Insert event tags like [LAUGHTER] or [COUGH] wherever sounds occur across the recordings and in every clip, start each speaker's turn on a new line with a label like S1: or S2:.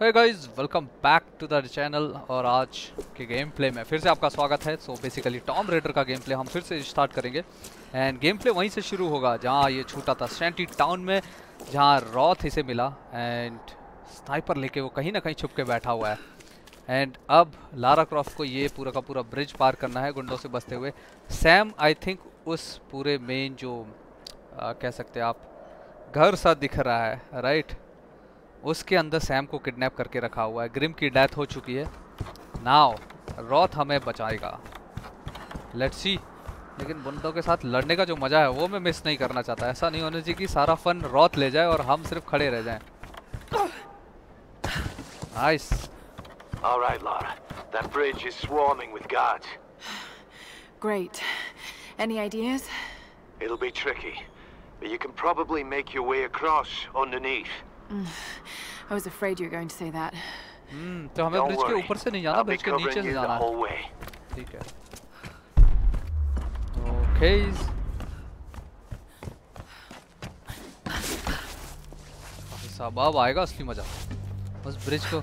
S1: hey guys welcome back to the channel और आज के गेम प्ले में फिर से आपका स्वागत है। सो बेसिकली टॉम रेडर का गेम प्ले हम फिर से स्टार्ट करेंगे। एंड गेम प्ले वहीं से शुरू होगा जहाँ ये छूटा था सेंटी टाउन में जहाँ रॉथ इसे मिला। एंड स्नाइपर लेके वो कहीं ना कहीं छुप के बैठा हुआ है। एंड अब लारा क्रॉफ्ट को ये पूरा का पूरा ब्रिज पार करना है गुंडों से बचते हुए। सैम आई थिंक उस पूरे मेन जो आ, कह सकते हैं आप घर सा दिख रहा है राइट उसके अंदर सैम को किडनैप करके रखा हुआ है। ग्रिम की डेथ हो चुकी है। नाव रॉथ हमें बचाएगा। लेट्स सी लेकिन बुंदों के साथ लड़ने का जो मज़ा है वो मैं मिस नहीं करना चाहता। ऐसा नहीं होना चाहिए कि सारा फन रॉथ ले जाए और हम सिर्फ़ खड़े रह जाएँ।
S2: Nice. [SIGHS]
S3: I was afraid you were going to say that.
S1: Hmm तो हमें ब्रिज के ऊपर से नहीं जाना ब्रिज के नीचे से जाना है ठीक है ओके साहब अब आएगा असली मज़ा बस ब्रिज को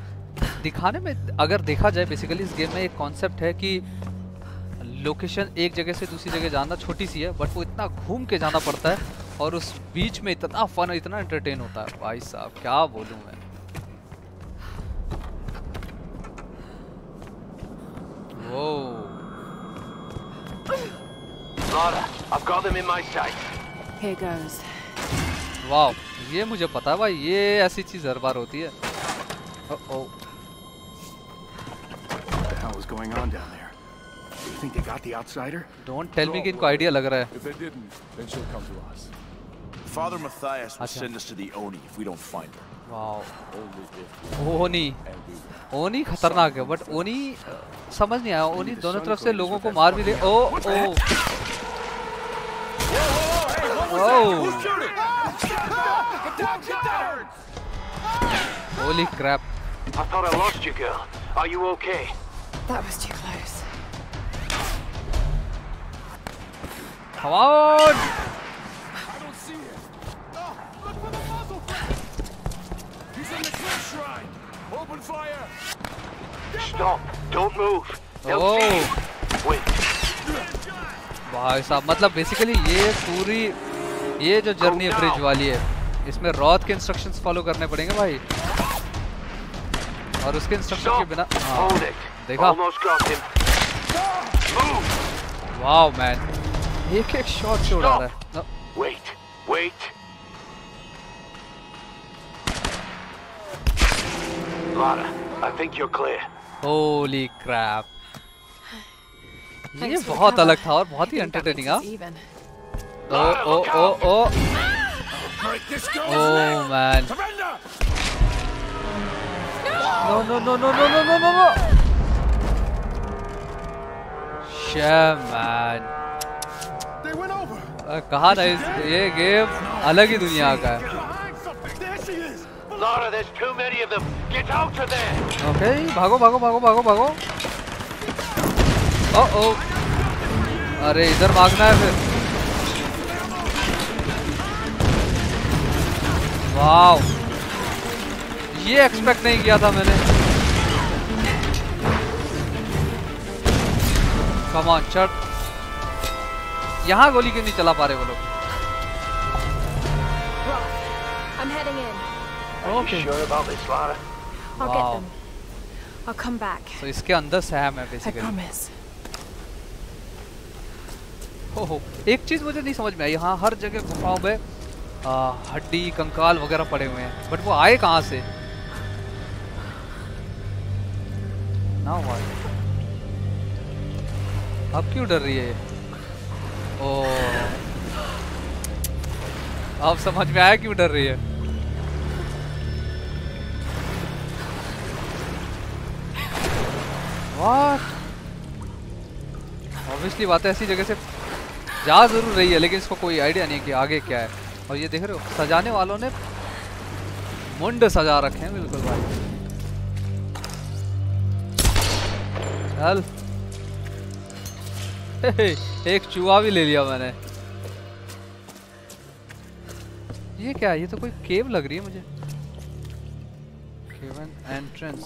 S1: दिखाने में अगर देखा जाए बेसिकली इस गेम में एक कॉन्सेप्ट है कि लोकेशन एक जगह से दूसरी जगह जाना छोटी सी है बट वो इतना घूम के जाना पड़ता है और उस बीच में इतना फन इतना एंटरटेन होता है। भाई साहब क्या बोलूँ मैं? वो वाह ये मुझे पता है भाई ये ऐसी चीज़ हर बार होती है। Don't tell me कि इनको आइडिया लग रहा है.
S4: Father Matthias will send us to the Oni if we don't find her.
S5: we will.
S1: ओनी खतरनाक है बट ओनी अ, समझ नहीं आया ओनी दोनों तरफ़ से लोगों को मार भी दे oh O holy crap
S2: I thought I lost you, girl. Are you okay?
S3: That was too close.
S1: Come on!
S5: I don't see him. Oh, look for the muzzle flare. He's in the cliff shrine. Open fire.
S2: Stop. Don't move.
S1: Oh.
S2: Wait.
S1: भाई साहब मतलब basically ये पूरी ये जो journey है bridge वाली है इसमें रॉथ के इंस्ट्रक्शंस फॉलो करने पड़ेंगे भाई और उसके इंस्ट्रक्शन के. बिना हाँ. देखा. वाओ मैन एक एक शॉट उड़ा रहा है न-
S2: Wait. Lara, I think you're clear.
S1: Holy crap ये बहुत अलग था और बहुत ही एंटरटेनिंग हाँ
S3: even.
S5: Oh oh
S1: oh
S5: oh
S1: oh.
S5: Man.
S1: No no no no no no no no no man
S5: They went over.
S1: कहा ना इस ये गेम अलग ही दुनिया का है.
S2: Lara, there's too many of them. Get out of there.
S1: Okay भागो भागो भागो भागो भागो। ओ ओ अरे इधर भागना है फिर। वाओ ये एक्सपेक्ट नहीं किया था मैंने। कम ऑन चट यहाँ गोली क्यों नहीं चला पा रहे वो लोग? Okay.
S2: you sure about this, Lara?
S6: I'll
S1: Wow.
S6: get them. I'll come back.
S1: तो इसके अंदर सैम है
S3: basically.
S1: I
S3: promise.
S1: हो हो एक चीज़ मुझे नहीं समझ में आई यहाँ हर जगह गुफाओं में हड्डी कंकाल वगैरह पड़े हुए हैं बट वो आए कहाँ से ना हुआ अब क्यों डर रही है ओ अब समझ में आया क्यों डर रही है ऑब्वियसली बात है ऐसी जगह से जा ज़रूर रही है, लेकिन इसको कोई आइडिया नहीं कि आगे क्या है। और ये देख रहे हो, सजाने वालों ने मुंड सजा रखे हैं, बिल्कुल भाई। चल एक चूहा भी ले लिया मैंने। ये क्या है? ये तो कोई केव लग रही है मुझे। Given entrance.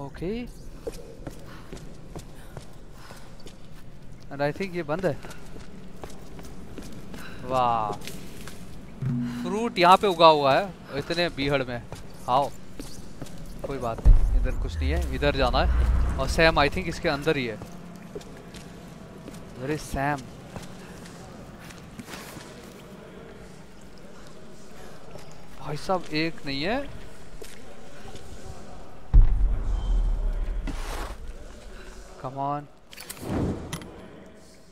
S1: Okay. And I think ये बंद है। वाह। फ्रूट यहाँ पे उगा हुआ है, इतने बीहड़ में। आओ। कोई बात नहीं, इधर कुछ नहीं है, इधर जाना है। और सैम आई थिंक इसके अंदर ही है। Is Sam. भाई साहब, एक नहीं है। कम ऑन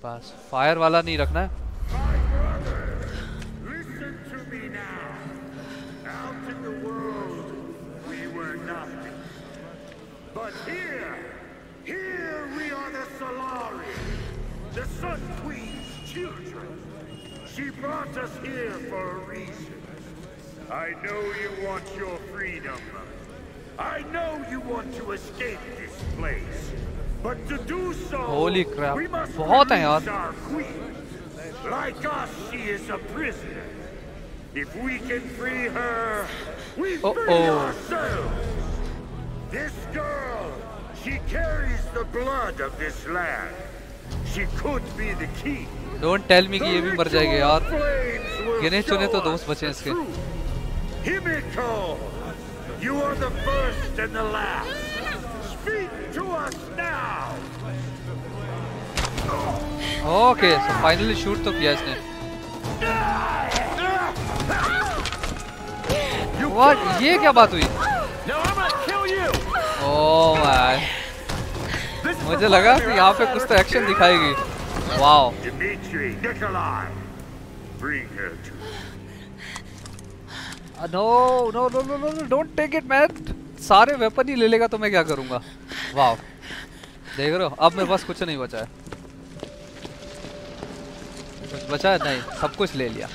S1: बस फायर वाला नहीं रखना है
S5: Listen to me now. Out in the world, we were nothing. But here, here we are the Solari, the Sun Queen's children. She brought us here for a reason. I know you want your freedom. I know you want to escape this place. But to do so,
S1: Holy crap.
S5: we must
S1: बहुत हैं यार।
S5: release our queen. Like us, she is a prisoner. If we can free her, we free
S1: Uh-oh.
S5: ourselves. This girl, she carries the blood of this land. She could be the key.
S1: Don't tell me कि ये भी मर जाएंगे यार
S5: गिने
S1: गिने चुने तो दोस्त बचे हैं इसके।
S5: Himiko, you are the first and the last. To us now.
S1: Okay so finally shoot तो किया इसने। व्हाट ये क्या बात हुई. ओह माय मुझे लगा कि यहाँ पे कुछ तो एक्शन दिखाएगी। Wow
S5: Dmitri, Nikolai, bring her to me.
S1: No no no no no don't take it man सारे वेपन ही ले लेगा तो मैं क्या करूँगा? वाओ देख रहे हो अब मेरे पास कुछ नहीं बचा है कुछ बचा है नहीं सब कुछ ले लिया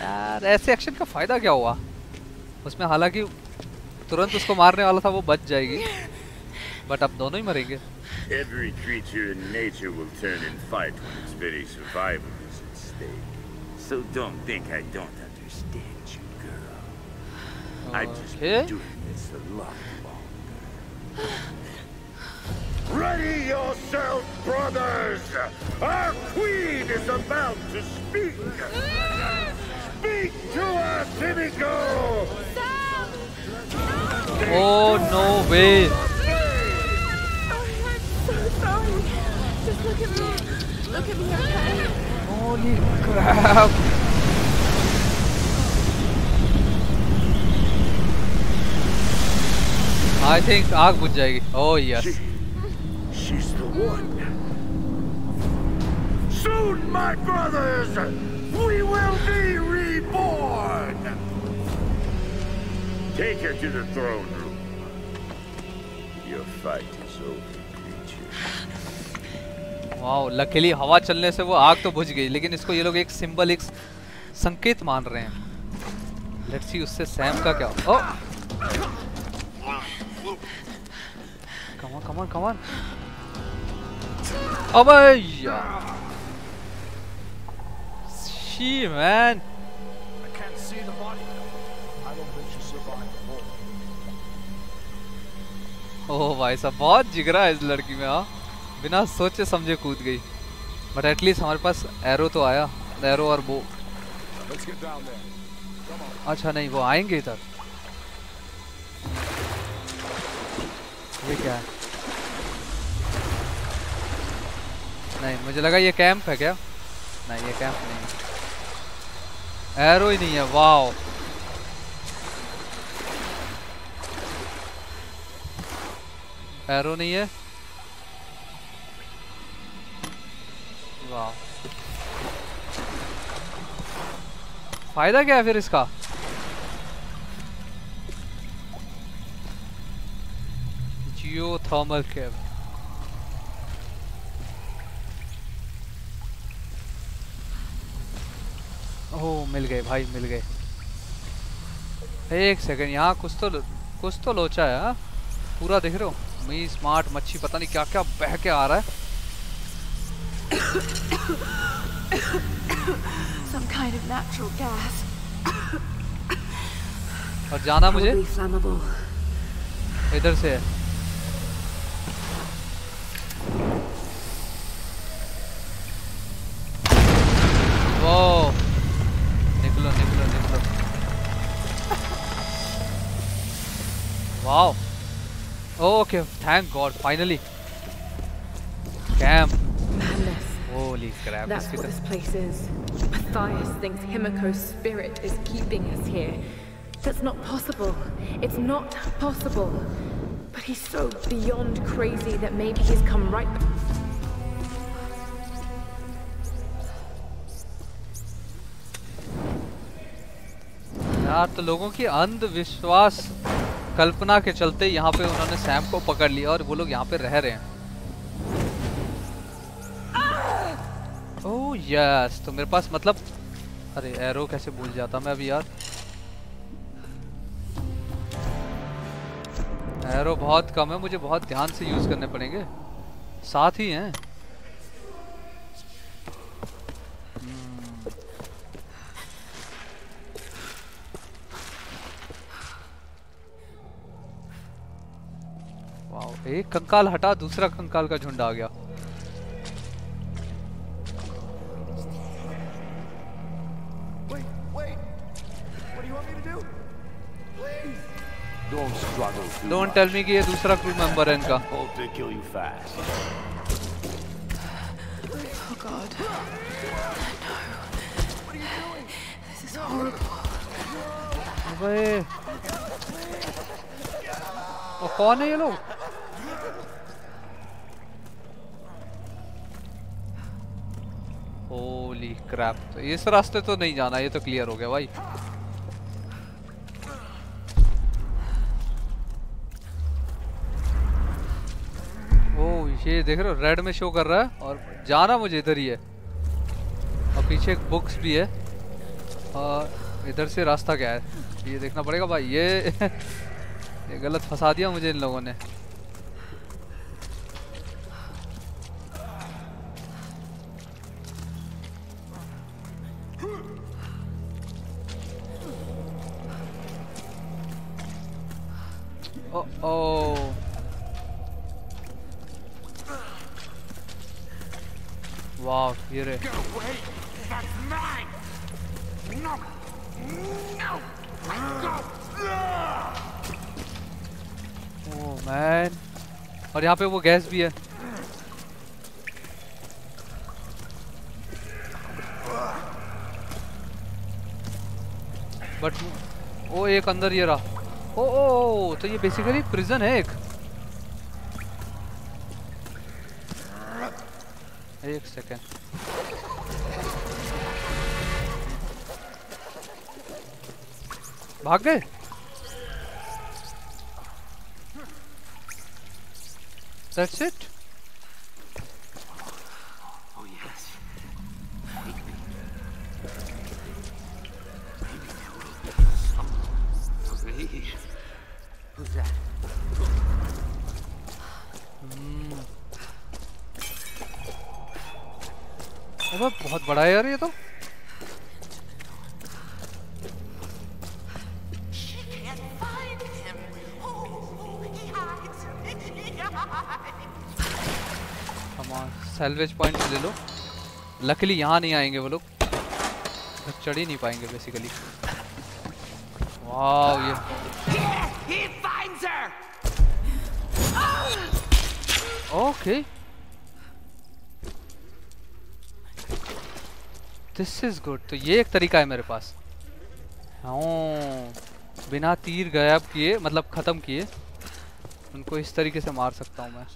S1: यार ऐसे एक्शन का फ़ायदा क्या हुआ उसमें हालाँकि तुरंत उसको मारने वाला था वो बच जाएगी बट अब दोनों ही मरेंगे
S5: Every creature in nature will turn and fight when its very survival is at stake. So don't think I don't understand you, girl. Okay. I've just been doing this a lot longer. Ready yourself, brothers! Our queen is about to speak! Speak to us, Himiko!
S1: Oh no way
S6: Oh, I'm so sorry. Just look at me. Look at me, okay?
S1: Holy crap I think आग बुझ जाएगी oh yes
S5: Soon, my brothers, we will be reborn. Take her to the throne room. Your fight is over, creature.
S1: Wow luckily हवा चलने से वो आग तो बुझ गई लेकिन इसको ये लोग एक सिंबल एक संकेत मान रहे हैं लेट्स सी उससे सैम का क्या ओ come on come on come on अबे यार she man
S7: I can't see the body. I don't think she survived the war.
S1: Oh भाई साहब बहुत जिगरा है इस लड़की में हाँ। बिना सोचे समझे कूद गई। बट एटलीस्ट हमारे पास एरो तो आया। एरो और
S7: there.
S1: अच्छा नहीं वो आएँगे इधर। ये क्या है? नहीं मुझे लगा ये कैंप है क्या? नहीं ये कैंप नहीं है। एरो ही नहीं है वाओ एरो नहीं है? वाह फ़ायदा क्या है फिर इसका? जियो थर्मल केव ओह मिल गए भाई मिल गए। एक सेकंड यहाँ कुछ तो कुछ तो लोचा है हाँ? पूरा देख रहे हो? मी स्मार्ट मच्छी पता नहीं क्या क्या बह के आ रहा है।
S3: Some kind of natural gas.
S1: और जाना मुझे? इधर से है। Okay thank God finally camp
S6: Madness.
S1: Holy crap
S6: That's
S1: इसकी
S6: what
S1: तरह
S6: this place is. Matthias thinks Himiko's spirit is keeping us here. That's not possible. It's not possible. But he's so beyond crazy that maybe he's come right
S1: यार तो लोगों की अंधविश्वास कल्पना के चलते यहाँ पे उन्होंने सैम को पकड़ लिया और वो लोग यहाँ पे रह रहे हैं। ओह यस तो मेरे पास मतलब अरे एरो कैसे भूल जाता मैं अभी यार? एरो बहुत कम है, मुझे बहुत ध्यान से यूज़ करने पड़ेंगे। साथ ही हैं वाओ एक कंकाल हटा दूसरा कंकाल का झुंड आ गया। डोंट टेल मी कि ये दूसरा क्रू मेंबर है इनका। तो कौन है ये लोग? होली क्रैप तो इस रास्ते तो नहीं जाना, ये तो क्लियर हो गया भाई। ओ ये देख रहे हो रेड में शो कर रहा है और जाना मुझे इधर ही है। और पीछे एक बुक्स भी है। और इधर से रास्ता क्या है। ये देखना पड़ेगा भाई, ये [LAUGHS] ये गलत फंसा दिया मुझे इन लोगों ने। ओ ओ वाह ये रे
S5: Go away! That's mine! No! No! Go!
S1: Oh man और यहाँ पे वो गैस भी है बट वो एक अंदर ये रहा तो ये बेसिकली प्रिजन है एक। एक सेकेंड भाग गए? That's it. सैलवेज पॉइंट ले लो। लकीली यहाँ नहीं आएँगे वो लोग। इधर चढ़ ही नहीं पाएँगे बेसिकली वाह ये. ओके दिस इज़ गुड तो ये एक तरीका है मेरे पास। हाँ। बिना तीर गायब किए मतलब ख़त्म किए उनको इस तरीके से मार सकता हूँ मैं।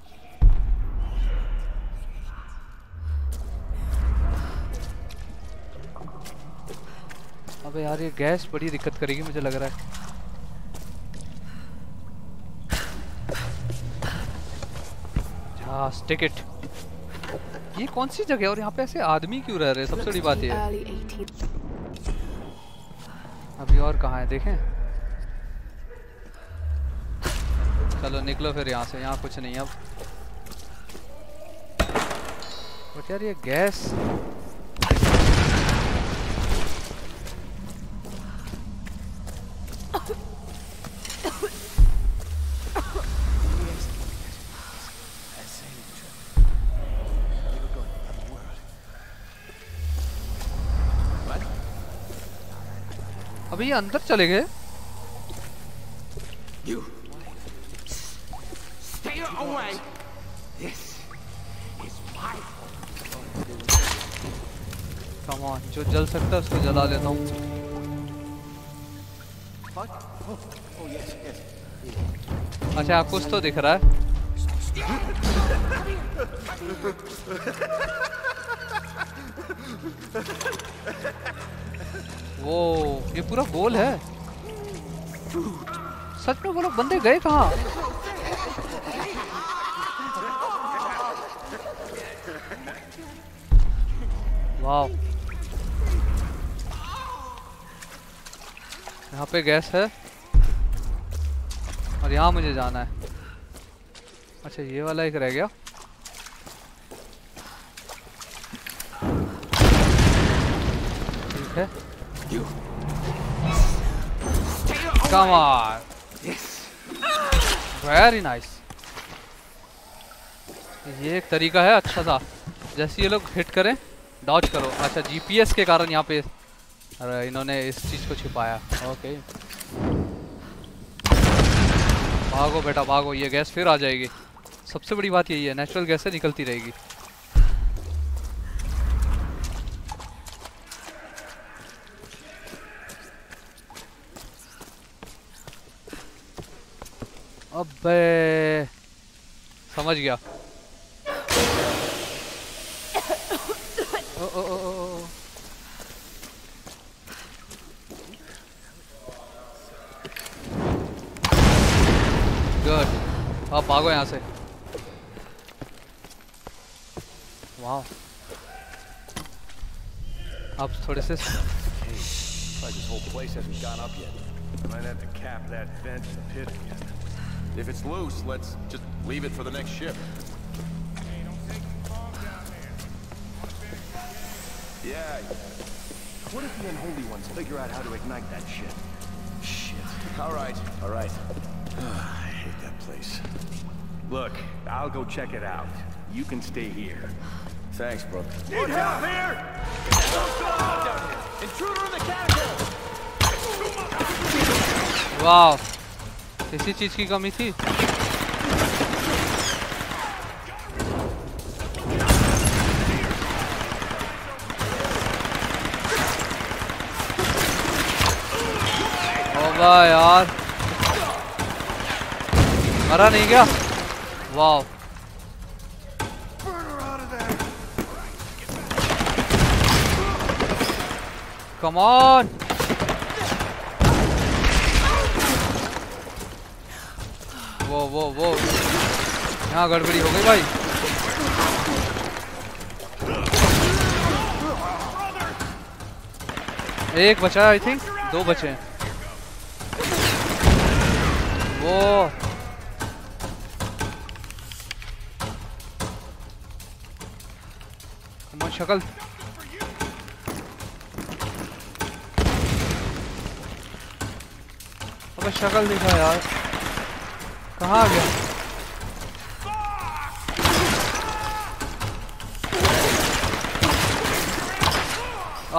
S1: अबे यार, ये गैस बड़ी दिक्कत करेगी मुझे लग रहा है। हाँ टिकट ये कौन सी जगह और यहाँ पे ऐसे आदमी क्यों रह रहे सबसे बड़ी बात ये
S3: early 18th.
S1: अभी और कहाँ है? देखें। चलो, निकलो फिर यहाँ से। यहाँ कुछ नहीं अब। बट यार, ये गैस ये अंदर चले गए
S5: You stay away. This is my
S1: come on जो जल सकता है उसको जला लेता हूँ?
S7: Oh, oh.
S1: अच्छा आप कुछ तो दिख रहा है [LAUGHS] वो, ये पूरा गोल है। सच में बोलो बंदे गए कहाँ? वाह यहाँ पे गैस है। और यहाँ मुझे जाना है। अच्छा ये वाला एक रह गया। कम ऑन वेरी नाइस ये एक तरीका है अच्छा सा। जैसे ये लोग हिट करें डॉज करो। अच्छा जीपीएस के कारण यहाँ पे अरे इन्होंने इस चीज़ को छिपाया। ओके भागो बेटा भागो ये गैस फिर आ जाएगी। सबसे बड़ी बात यही है नेचुरल गैस से निकलती रहेगी। अबे समझ गया ओ, ओ, ओ, ओ, ओ। गुड आप भागो यहाँ से वाह आप थोड़े से
S4: Like this whole place hasn't gone up yet.
S5: I Might have to cap that vent in the pit again.
S4: If it's loose, let's just leave it for the next ship. Yeah.
S7: What if the unholy ones figure out how to ignite that shit?
S4: Shit. All right. All right.
S5: Ah, I hate that place. Look, I'll go check it out. You can stay here.
S4: Thanks, Brooke.
S5: Need help here?
S4: Intruder in the catacomb!
S1: वाह इसी चीज़ की कमी थी। होगा यार। मरा नहीं क्या वाह कम ऑन वो वो। यहाँ गड़बड़ी हो गई भाई। एक बचा आई थिंक दो बचे हैं। वो। शक्ल अबे शक्ल दिखा यार। कहाँ गया?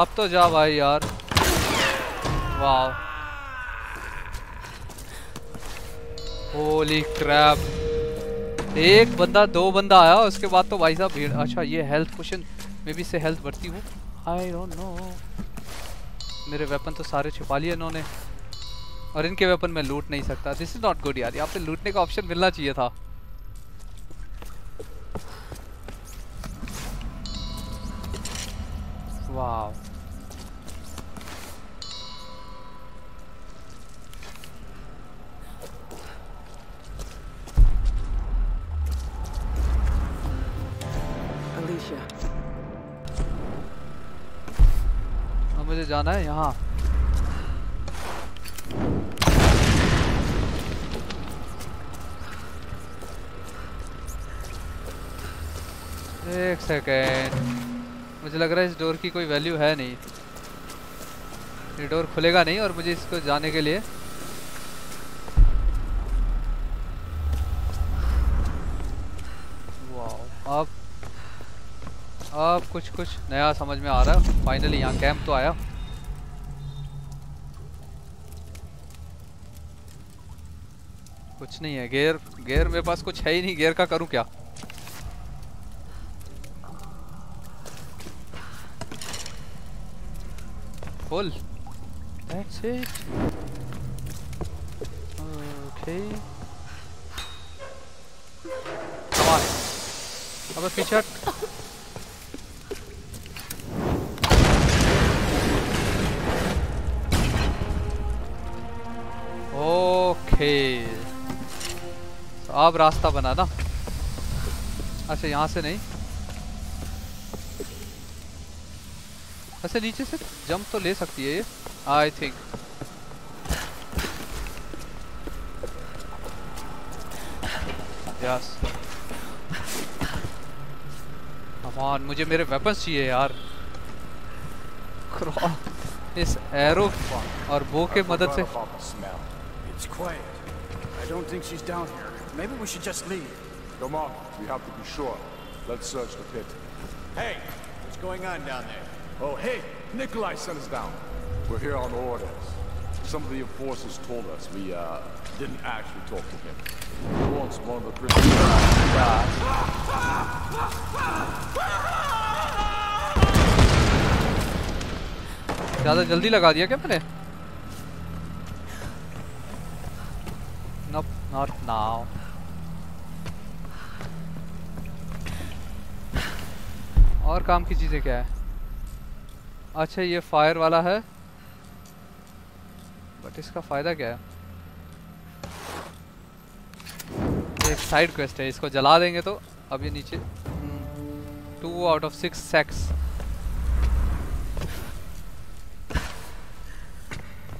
S1: अब तो जा भाई यार। वाह होली क्रैप एक बंदा, दो बंदा आया, उसके बाद तो भाई साहब भीड़ अच्छा ये हेल्थ पोशन मे बी से हेल्थ बढ़ती हूँ। आई डोंट नो मेरे वेपन तो सारे छुपा लिए इन्होंने। और इनके वेपन में लूट नहीं सकता। दिस इज़ नॉट गुड यार। यहाँ पे लूटने का ऑप्शन मिलना चाहिए था। वाह मुझे जाना है यहाँ। एक सेकेंड मुझे लग रहा है इस डोर की कोई वैल्यू है नहीं। ये डोर खुलेगा नहीं और मुझे इसको जाने के लिए अब अब कुछ कुछ नया समझ में आ रहा है। फाइनली यहाँ कैंप तो आया। कुछ नहीं है। गेयर गेयर मेरे पास कुछ है ही नहीं। गेयर का करूँ क्या? Full that's it okay come on अबे पीछे। ओके तो अब रास्ता बना ना। अच्छा यहाँ से नहीं। अच्छा नीचे से जंप तो ले सकती है ये आई थिंक यस कमान मुझे मेरे वेपन्स चाहिए यार इस एरो और बो के मदद से.
S8: It's quiet. I don't think she's down here. Maybe we should just leave.
S9: Come on, we have to be sure. Let's search the pit.
S8: Hey, what's going on down there?
S9: Oh, hey, Nikolai sent us down. We're here on orders. Some of the enforcers told us we, uh, didn't actually talk to him. He wants one of the prisoners.
S1: ज्यादा जल्दी लगा दिया क्या मैंने Nope, not now. और काम की चीजें क्या है अच्छा ये फायर वाला है। बट इसका फ़ायदा क्या है? एक साइड क्वेस्ट है, इसको जला देंगे तो अब ये नीचे। Two out of six six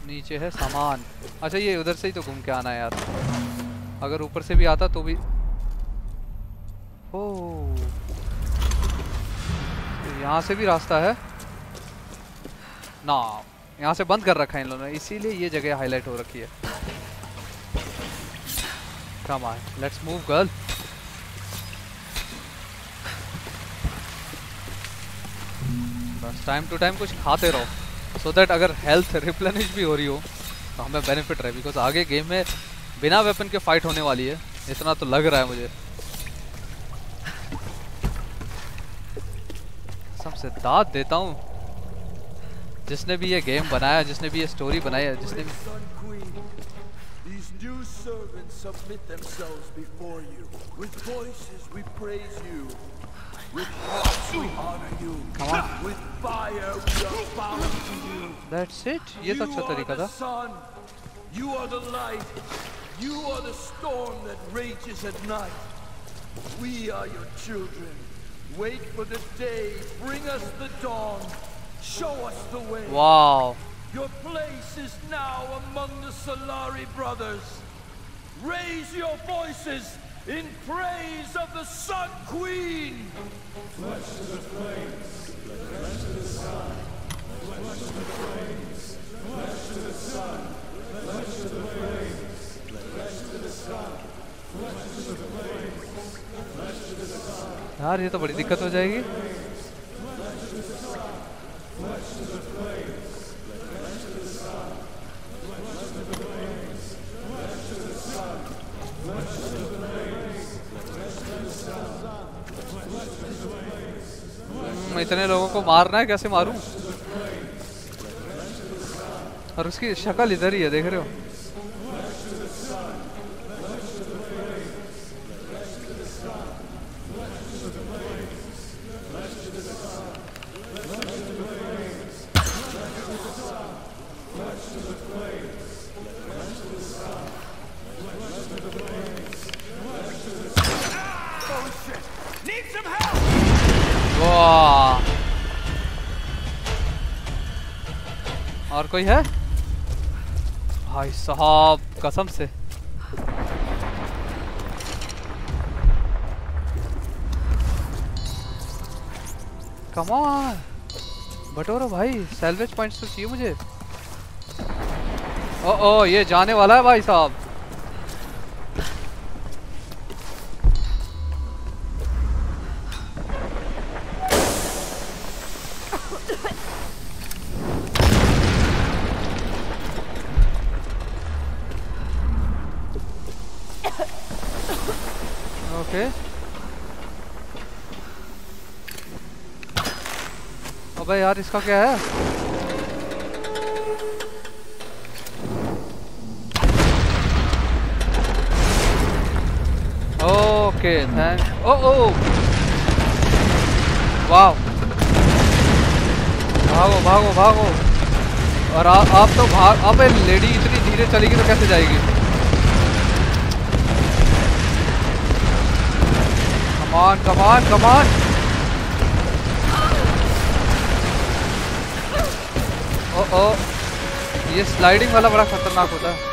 S1: नीचे है सामान। अच्छा ये उधर से ही तो घूम के आना है यार। अगर ऊपर से भी आता तो भी। ओ यहाँ से भी रास्ता है। ना, यहाँ से बंद कर रखा है इन लोगों ने, इसीलिए ये जगह हाईलाइट हो रखी है। Come on let's move girl बस टाइम टू टाइम कुछ खाते रहो सो so दैट अगर हेल्थ रिप्लेनिश भी हो रही हो तो हमें बेनिफिट रहे बिकॉज़ आगे गेम में बिना वेपन के फाइट होने वाली है, इतना तो लग रहा है मुझे। सबसे दाद देता हूँ। जिसने भी ये गेम बनाया जिसने भी ये स्टोरी बनाई है जिसने भी
S10: Sun Queen, these new servants submit themselves before you. With voices we praise you. With hearts we honor you.
S1: Come on.
S10: With fire we are bound to you.
S1: That's it ये तो
S10: you
S1: अच्छा
S10: are
S1: तरीका
S10: the
S1: था
S10: sun. You are the light. You are the storm that rages at night. We are your children. Wait for the day. Bring us the dawn. Show us the way.
S1: Wow
S10: Your place is now among the Solari brothers. Raise your voices in praise of the Sun Queen!
S1: यार ये तो बड़ी दिक्कत हो जाएगी हम्म, इतने लोगों को मारना है, कैसे मारूं? और उसकी शक्ल इधर ही है, देख रहे हो
S10: Need some help!
S1: और कोई है? भाई साहब, कसम से। कम ऑन बटोरो भाई सैलवेज पॉइंट्स तो चाहिए मुझे। ओ ओ ये जाने वाला है भाई साहब। यार इसका क्या है ओके थैंक ओ ओ वाह भागो भागो भागो और आ, आप तो भाग अबे लेडी इतनी धीरे चलेगी तो कैसे जाएगी? कमान कमान कमान ओ ओ ये स्लाइडिंग वाला बड़ा खतरनाक होता है।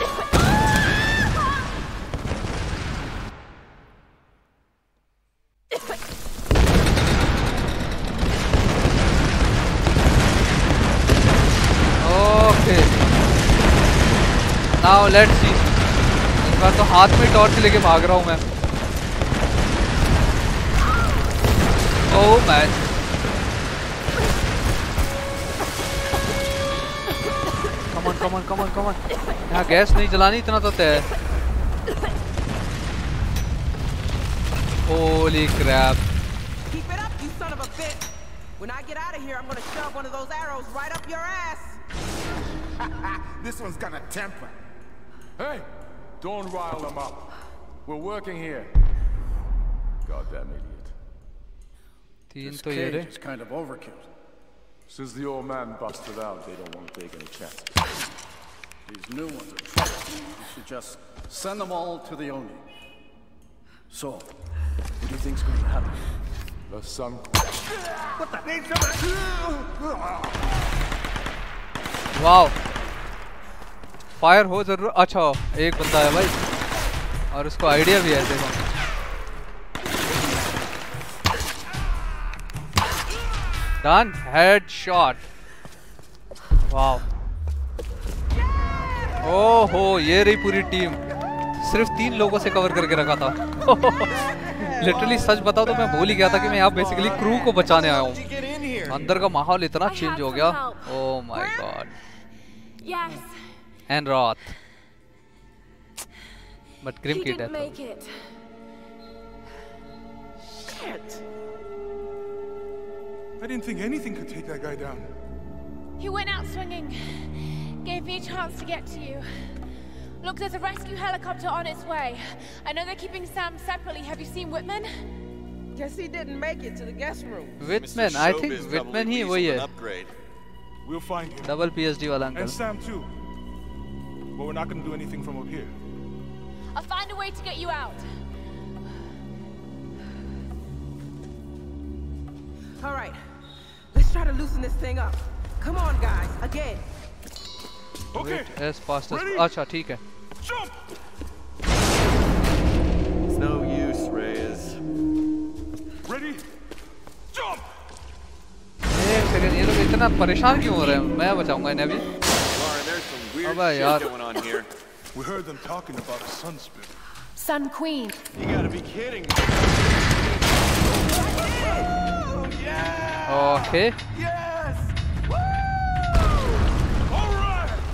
S1: ओके नाउ लेट्स सी इस बार तो हाथ में टॉर्च लेके भाग रहा हूँ मैं। ओह man कमन कमन कमन कमन यहाँ गैस नहीं जलानी इतना तो तय है holy crap
S11: Keep it up, you son of a bitch! When I get out of here, I'm gonna shove one of those arrows right up your ass! [LAUGHS]
S5: this one's got a temper.
S9: Hey, don't rile them up. We're working here. Goddamn idiot.
S1: तीन
S8: This
S1: तो ये
S8: cage
S1: रे
S8: is kind of overkill.
S9: Since the old man busted out, they don't want to take any chances.
S8: These new ones are trouble. You should just send them all to the Oni. So, what do you think's going to happen?
S9: The sun.
S1: Wow fire हो जरूर अच्छा एक बंदा है भाई और उसको idea भी है देखो डन हेड शॉट वाओ ओहो ये रही पूरी टीम सिर्फ़ तीन लोगों से कवर करके रखा था. [LAUGHS] लिटरली सच बताओ तो मैं भूल ही गया था कि मैं यहाँ बेसिकली क्रू को बचाने आया हूँ. अंदर का माहौल इतना चेंज हो गया. ओह my God
S6: Yes,
S1: and Roth. But Grim
S6: he
S12: I didn't think anything could take that guy down.
S13: He went out swinging. Gave me a chance to get to you. Look, there's a rescue helicopter on its way. I know they're keeping Sam separately. Have you seen Whitman?
S11: Guess he didn't make it to the guest room.
S1: Whitman, I think Whitman ही वही है.
S12: upgrade. We'll find him.
S1: Double PhD वाला
S12: And
S1: uncle.
S12: Sam too. But we're not gonna do anything from up here.
S13: I'll find a way to get you out.
S11: All right, let's try to loosen this thing up. Come on, guys, again.
S12: Okay.
S1: As fast as
S12: Ready?
S1: अच्छा ठीक है.
S12: Jump!
S4: It's no use, Reyes.
S12: Ready? Jump!
S1: एक second ये लोग इतना परेशान क्यों हो रहे हैं? मैं बचाऊंगा इन्हें अभी.
S4: Lauren, there's some weird
S1: अबे
S4: shit
S1: यार.
S4: going on here.
S12: We heard them talking about a sun spirit.
S13: Sun Queen.
S4: You gotta be kidding me.
S1: Okay.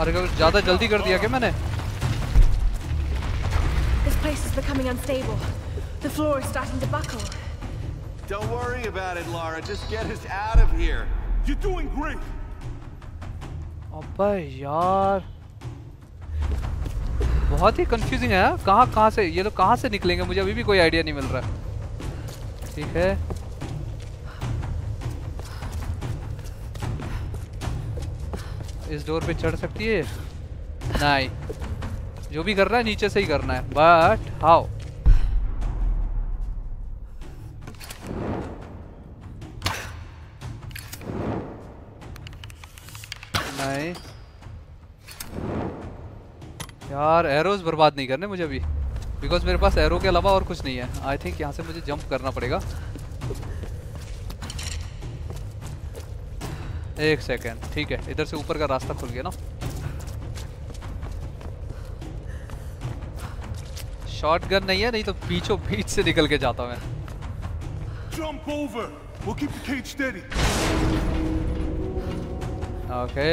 S1: अरे कुछ ज़्यादा जल्दी कर दिया क्या मैंने?
S6: This place is becoming unstable. The floor is starting to buckle.
S4: Don't worry about it, Laura. Just get us out of here.
S12: You're doing great.
S1: अबे यार. बहुत ही कंफ्यूजिंग है हाँ? कहाँ कहाँ से ये लोग कहाँ से निकलेंगे मुझे अभी भी कोई आइडिया नहीं मिल रहा ठीक है. इस डोर पे चढ़ सकती है? नहीं। जो भी कर रहा है, नीचे से ही करना है। बट हाउ नहीं। यार एरोज बर्बाद नहीं करने मुझे अभी। बिकॉज़ मेरे पास एरो के अलावा और कुछ नहीं है। आई थिंक यहाँ से मुझे जंप करना पड़ेगा। एक सेकेंड ठीक है इधर से ऊपर का रास्ता खुल गया ना शॉटगन नहीं है नहीं तो बीचों बीच से निकल के जाता मैं
S12: Jump over. We'll keep the cage steady.
S1: Okay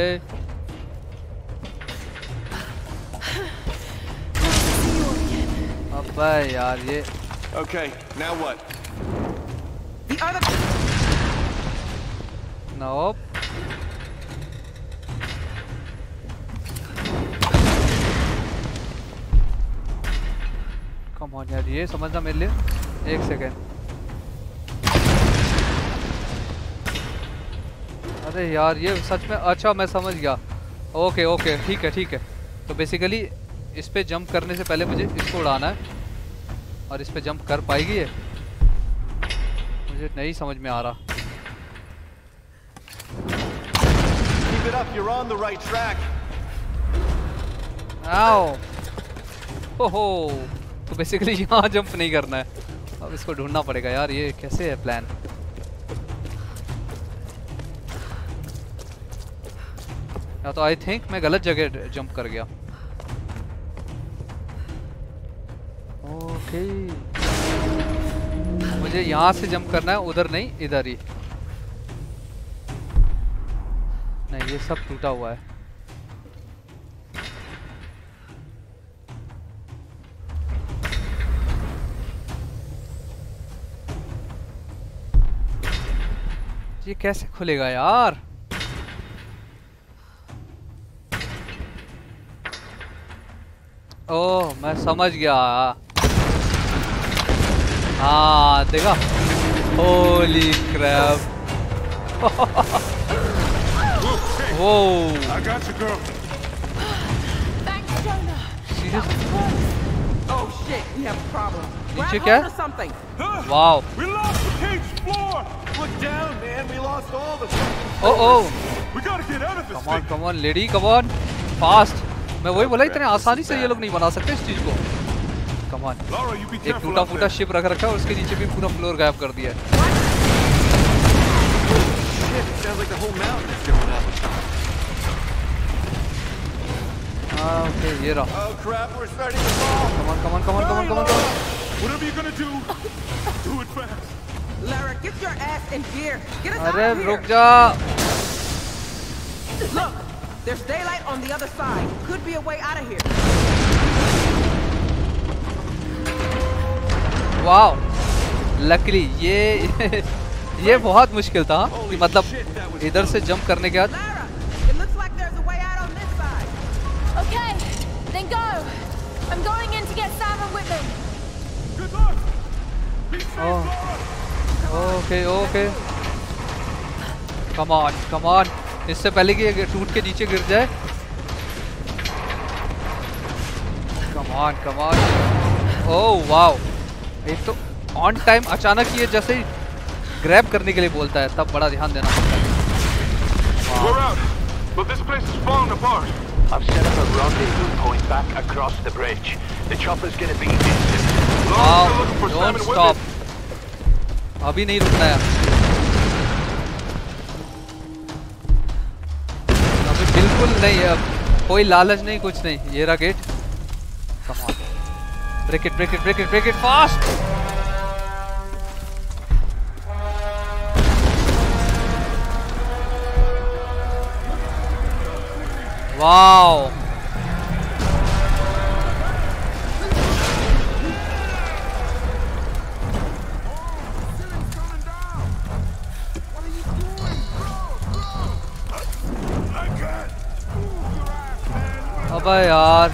S1: अबे यार ये
S4: Okay, now what?
S11: The other.
S1: Nope. On यार ये समझना मेरे लिए। एक सेकेंड अरे यार ये सच में अच्छा मैं समझ गया। ओके ओके ठीक है ठीक है। तो बेसिकली इस पर जंप करने से पहले मुझे इसको उड़ाना है। और इस पर जंप कर पाएगी ये? मुझे नहीं समझ में आ रहा।
S4: Keep it up, you're on the right track.
S1: आओ ओहो। तो बेसिकली यहाँ जंप नहीं करना है। अब इसको ढूंढना पड़ेगा यार, ये कैसे है प्लान या तो आई थिंक मैं गलत जगह जंप कर गया। ओके मुझे यहाँ से जंप करना है, उधर नहीं, इधर ही। नहीं, ये सब टूटा हुआ है। ये कैसे खुलेगा यार? ओ मैं समझ गया। हाँ देखा? होली क्रैब
S11: वो
S1: क्या
S12: wow Floor.
S4: Look down, man. We lost all the.
S1: Oh oh
S12: We gotta get out of this
S1: come on come on lady come on fast मैं वही बोला इतने आसानी से ये लोग नहीं बना सकते इस चीज़ को come on
S12: Laura, you be
S1: एक टूटा फूटा. शिप रख रखा है उसके नीचे भी पूरा फ्लोर गायब कर दिया है
S4: Shit, it sounds like the whole mountain is going up.
S1: हाँ ओके ये रहा
S4: Oh crap, we're starting to fall.
S1: Come on come on come on come on come on
S12: Whatever you're gonna do, do it fast.
S11: Lara, get your ass in gear. Get us out of here.
S1: रुक जा
S11: Look, there's daylight on the other side. Could be a way out of here.
S1: Wow luckily ये ये बहुत मुश्किल था कि मतलब इधर से जंप करने के बाद
S11: Lara, it looks like there's a way out on this side.
S13: Okay, then go. I'm going in to get Sam and Whitman.
S12: Good luck. Be safe,
S1: Oh. Okay okay come on come on इससे पहले कि टूट के नीचे गिर जाए come on come on oh wow एक तो ऑन टाइम अचानक ये जैसे ही ग्रैब करने के लिए बोलता है तब बड़ा ध्यान देना पड़ता है
S12: We're out, but this place is falling apart.
S2: I've set up a rendezvous point back across the bridge. The chopper's gonna be instant.
S1: Wow
S12: Laura's looking
S1: अभी नहीं रुकना है। अभी बिल्कुल नहीं, अब कोई लालच नहीं, कुछ नहीं। ये रहा get come break it break it break it break it fast wow अबे यार।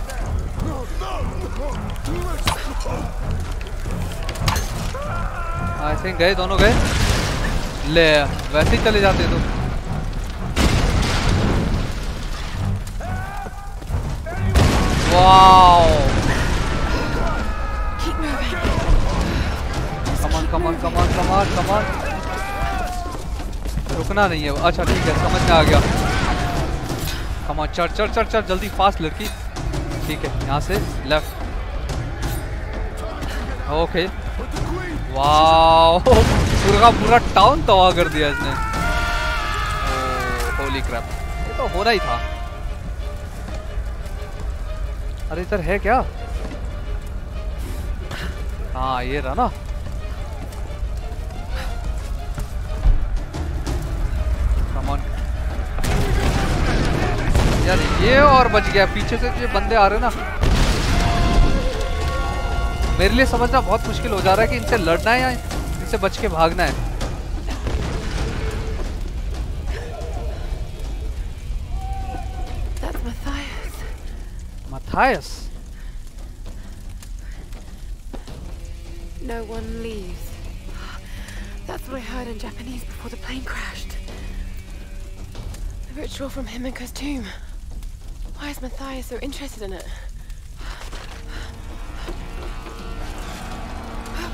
S1: आई थिंक गए दोनों गए? ले, वैसे ही चले जाते तो wow
S3: Keep moving.
S1: Come on come on come on come on come on रुकना नहीं है। अच्छा ठीक है, समझ में आ गया। कम चढ़ चढ़ चढ़ चढ़, जल्दी फास्ट लड़की। ठीक है, यहाँ से लेफ़्ट ओके पूरा पूरा टाउन तबाह कर दिया इसने। होली क्रैप ये तो होना ही था। अरे इधर है क्या? हाँ ये रहा ना। ये और बच गया पीछे से जो बंदे आ रहे हैं ना मेरे लिए समझना बहुत मुश्किल हो जा रहा है कि इनसे लड़ना है या इनसे बच के भागना है
S3: Matthias.
S1: Matthias.
S3: No one leaves. That's what I heard in Japanese before the plane crashed. The ritual from Himiko's tomb. Why is Matthias so interested in it?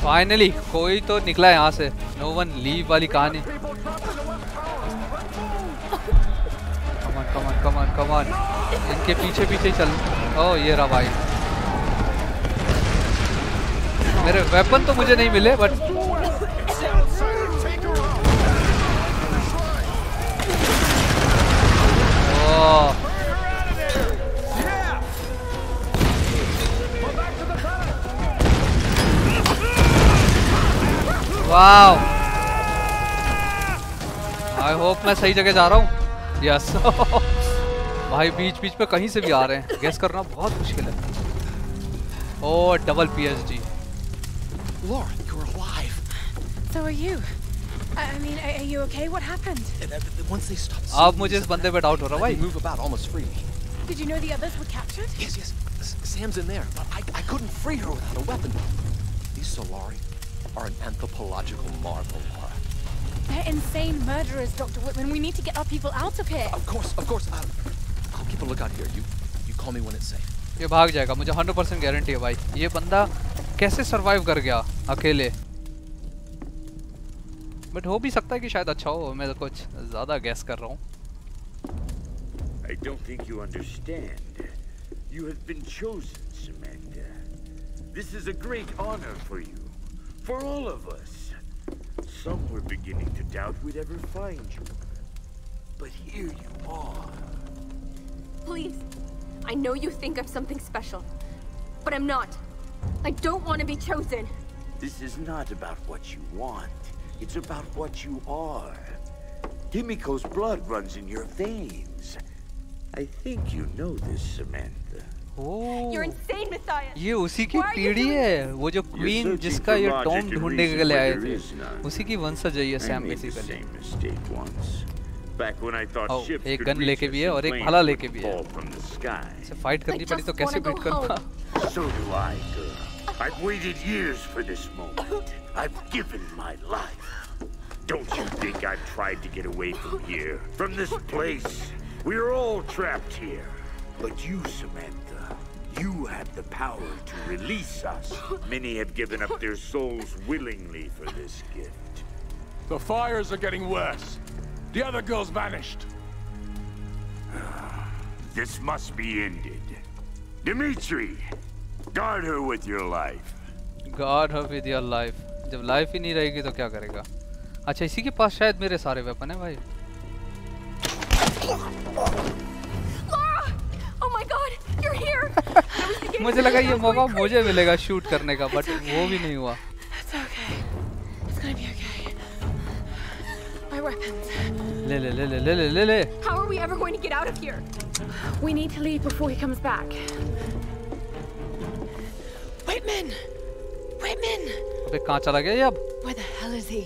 S1: Finally कोई तो निकला यहाँ से। नो वन लीव वाली कहानी। कमान come on come on कमान इनके पीछे पीछे चल। ओ ये रहा भाई। मेरे वेपन तो मुझे नहीं मिले बट वाओ आई होप मैं सही जगह जा रहा हूँ यस [LAUGHS] भाई बीच बीच पे कहीं से भी आ रहे हैं गेस करना बहुत मुश्किल है ओ double PhD
S14: Laura, you're alive.
S13: So are you. I I mean, are are you okay? What happened?
S14: And, uh, once they stopped
S1: अब मुझे इस बंदे पे डाउट हो रहा
S14: I
S1: भाई
S14: could move about almost freely.
S13: Did you know the others were captured?
S14: Yes, yes. S- Sam's in there, but I, I couldn't free her without a weapon. These Solari are an anthropological marvel, Laura.
S13: They're insane murderers, Dr. Whitman. We need to get our people out of here.
S14: Of course, of course. Uh, I'll keep a lookout here. You, you call me when it's safe.
S1: ये भाग जाएगा मुझे 100% guarantee है भाई ये बंदा कैसे survive कर गया अकेले बट हो भी सकता है कि शायद अच्छा हो मैं तो कुछ ज्यादा गैस कर रहा हूँ
S5: I don't think you understand. You have been chosen, Samantha. This is a great honor for you. For all of us. Some were beginning to doubt we'd ever find you. But here you are.
S15: Please. I know you think I'm something special. But I'm not. I don't want to be chosen.
S5: This is not about what you want. It's about what you are. Kimiko's blood runs in your veins. I think you know this, Samantha.
S15: You're insane, Matthias.
S1: ये उसी की पीढ़ी है वो जो queen जिसका ये Tom ढूँढने के लिए आए थे. उसी की वंशज है ये
S5: Sam
S1: basically
S5: same mistake once. Back when I thought
S1: Oh,
S5: ships
S1: एक गन लेके भी है और एक भाला लेके भी है. इसे फाइट करनी पड़ी तो कैसे बीट करूँगा
S5: So do I, girl. I've waited years for this moment. I've given my life. Don't you think I've tried to get away from here? From this place? We're all trapped here. But you, Samantha, you have the power to release us. Many have given up their souls willingly for this gift.
S9: The fires are getting worse. The other girl's vanished. [SIGHS]
S5: This must be ended. Dimitri, guard her with your life.
S1: God her with your life जब life ही नहीं रहेगी तो क्या करेगा अच्छा इसी के पास शायद मेरे सारे वेपन है भाई
S15: Laura! Oh my god, you're here! [LAUGHS]
S1: मुझे लगा ये मौका मुझे मिलेगा शूट करने का बट वो भी नहीं हुआ
S3: okay. Okay.
S1: ले ले ले ले ले ले ले ले
S15: How are we ever going to get out of here?
S6: We need to leave before he comes back.
S3: Whitman! Whitman!
S1: अबे कहाँ चला गया ये अब
S3: Where the hell is he?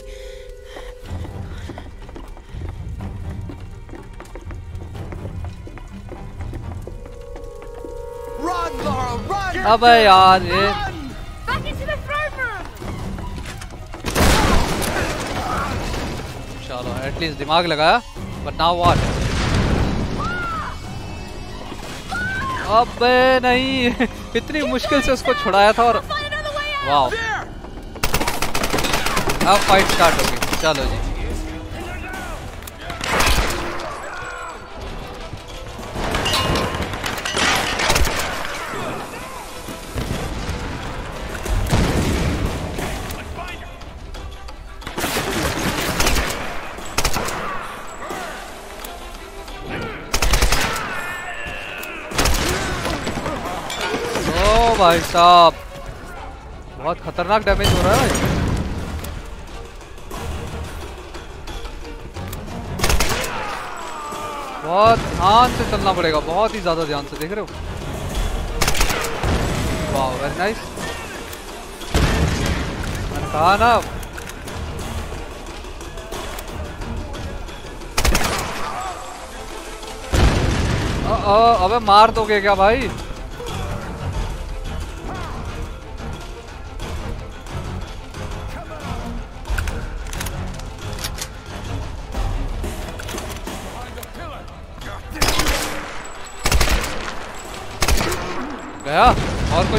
S1: अबे यार ये! चलो एटलीस्ट दिमाग लगाया बट नाउ व्हाट अबे नहीं [LAUGHS] इतनी मुश्किल से उसको छुड़ाया था और वाह अब फाइट स्टार्ट होगी। चलो जी। भाई साहब। बहुत खतरनाक डैमेज हो रहा है भाई। बहुत ध्यान से चलना पड़ेगा, बहुत ही ज़्यादा ध्यान से, देख रहे हो? वाह वेरी नाइस कहा ना अबे मार दोगे क्या भाई?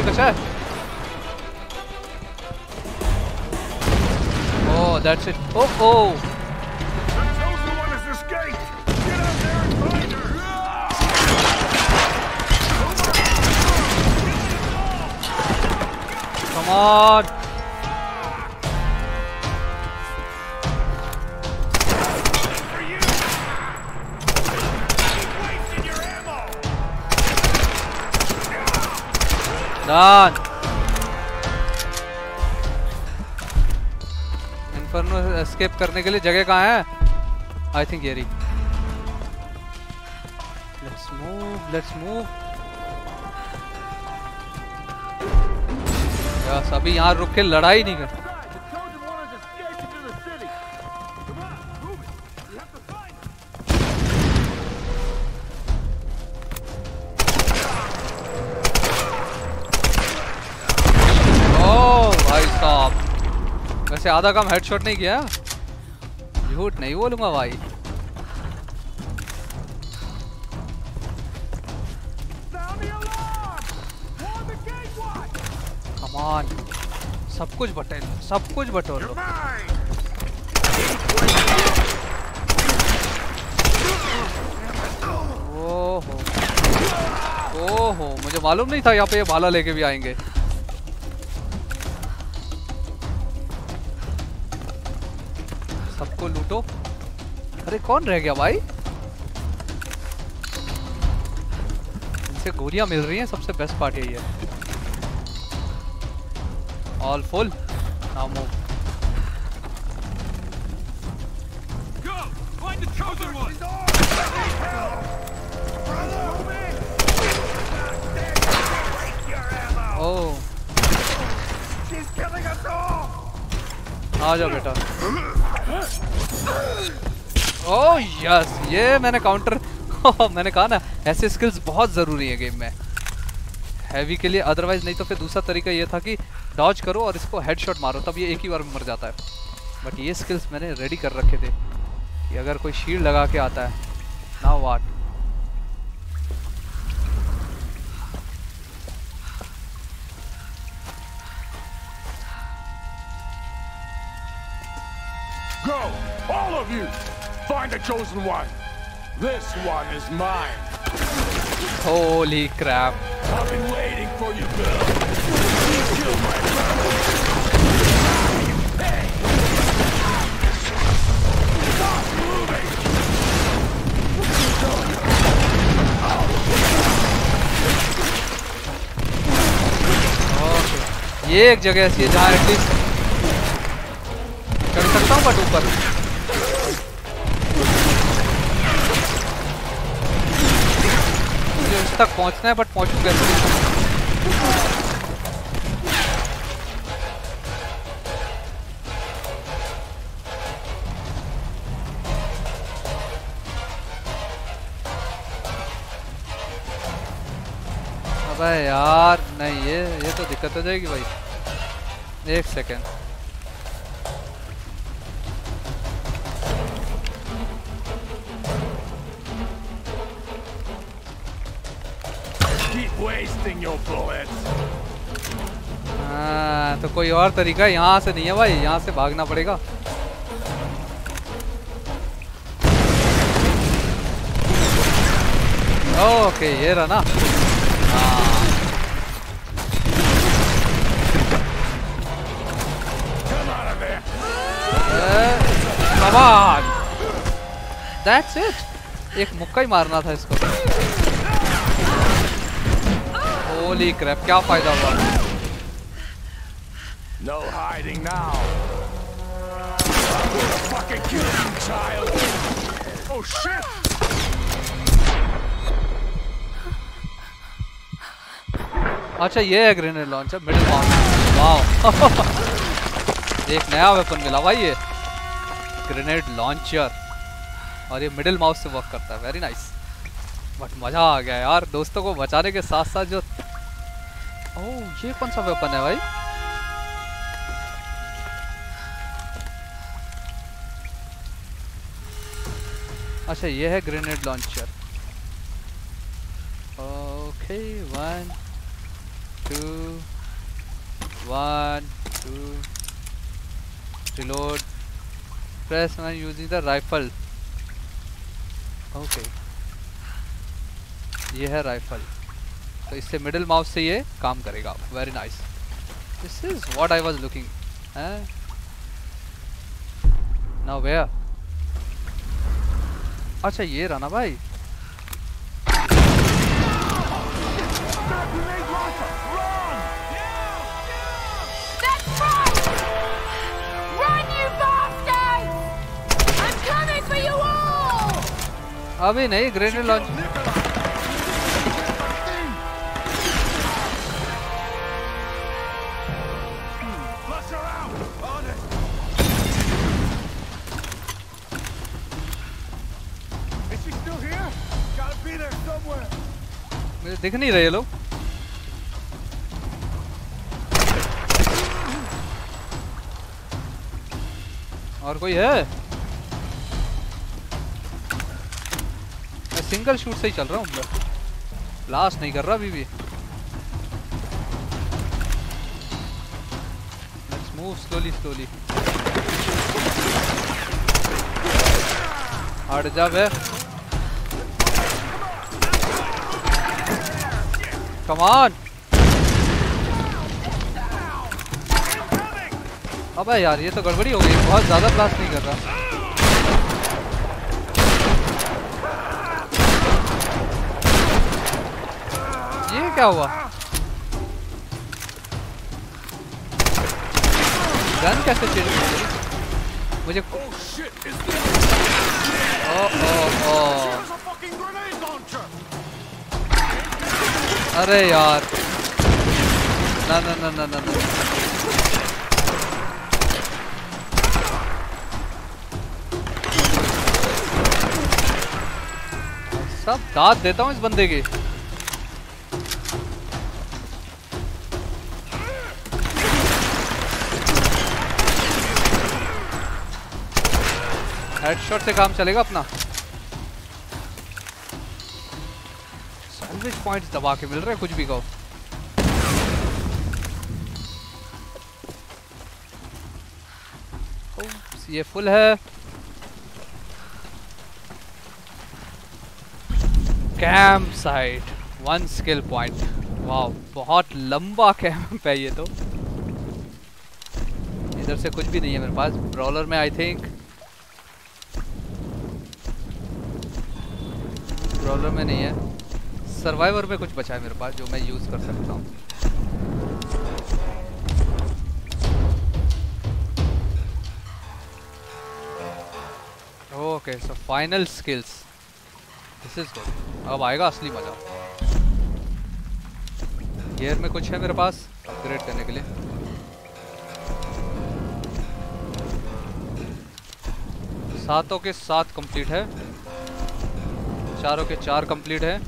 S1: the chest. Oh, that's it. Oh, oh. Come on. Escape करने के लिए जगह कहाँ है? आई थिंक ये अभी यहाँ रुक के लड़ाई नहीं कर भाई साहब। आधा काम हेडशॉट नहीं किया? झूठ नहीं बोलूँगा भाई। कमान सब कुछ बटोर लो, सब कुछ बटोर लो। ओहो। ओहो, मुझे मालूम नहीं था यहाँ पे ये भाला लेके भी आएँगे। लूटो अरे कौन रह गया भाई? इनसे गोलियाँ मिल रही हैं सबसे बेस्ट पार्ट यही है।
S5: All full now
S1: move
S5: She's killing us all!
S1: आ जाओ बेटा। ओह यस ये मैंने काउंटर [LAUGHS] मैंने कहा ना, ऐसे स्किल्स बहुत ज़रूरी है गेम में हैवी के लिए अदरवाइज़ नहीं तो फिर दूसरा तरीका ये था कि डॉज करो और इसको हेडशॉट मारो, तब ये एक ही बार मर जाता है बट ये स्किल्स मैंने रेडी कर रखे थे कि अगर कोई शील्ड लगा के आता है ना वाट
S9: Go! All of you! Find the chosen one! This one is mine!
S1: Holy crap
S9: I've been waiting for you, Bill! You killed my brother! Hey! Stop moving!
S1: Okay ये एक जगह ऐसी है जहाँ एटलीस्ट चढ़ सकता हूँ बट ऊपर तक पहुँचना है बट पहुँचू कैसे अबे यार, नहीं, ये ये तो दिक्कत हो जाएगी भाई। एक सेकेंड हाँ तो कोई और तरीका यहाँ से नहीं है भाई, यहाँ से भागना पड़ेगा। ओके, ये रहा ना। हाँ। That's it. एक मुक्का ही मारना था इसको। होली क्रैप क्या फ़ायदा हुआ?
S9: No hiding now! I'm gonna fucking kill you, child! Oh shit!
S1: अच्छा ये है grenade launcher middle mount wow एक नया वेपन मिला भाई ये. ग्रेनेड लॉन्चर और ये मिडिल माउस से वर्क करता है. वेरी नाइस बट मज़ा आ गया यार. दोस्तों को बचाने के साथ साथ जो ओह ये कौन सा वेपन है भाई अच्छा ये है grenade launcher okay one two one two reload. Press when using the rifle. Okay ये है राइफल तो इससे मिडिल माउस से ये काम करेगा। Very nice this is what I was looking now where अच्छा ये रहा ना भाई! अभी नहीं ग्रेनेड लॉन्च दिख नहीं रहे लोग। और कोई है? मैं सिंगल शूट से ही चल रहा हूँ मैं ब्लास्ट नहीं कर रहा अभी भी। लेट्स मूव स्लोली स्लोली हट जा बे कम ऑन अबे यार ये तो गड़बड़ी हो गई। बहुत ज़्यादा ब्लास्ट नहीं कर रहा। ये क्या हुआ? गन कैसे चेंज हो गई मुझे ओ ओ ओ अरे यार। ना ना ना ना ना ना। सब दांत देता हूँ इस बंदे के। हेडशॉट से काम चलेगा अपना। सैंडविच पॉइंट्स दबा के मिल रहे कुछ भी कहो। ये फुल है। Camp site, one skill point. वाह बहुत लंबा कैंप है ये तो। इधर से कुछ भी नहीं है मेरे पास। ब्रॉलर में आई थिंक ब्रॉलर में नहीं है। सर्वाइवर में कुछ बचा है मेरे पास, जो मैं यूज़ कर सकता हूँ। Okay so final skills this is good अब आएगा असली मज़ा। गियर में कुछ है मेरे पास अपग्रेड करने के लिए। सातों के सात कंप्लीट है। चारों के चार कंप्लीट है।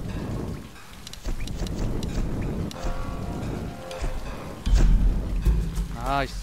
S1: नाइस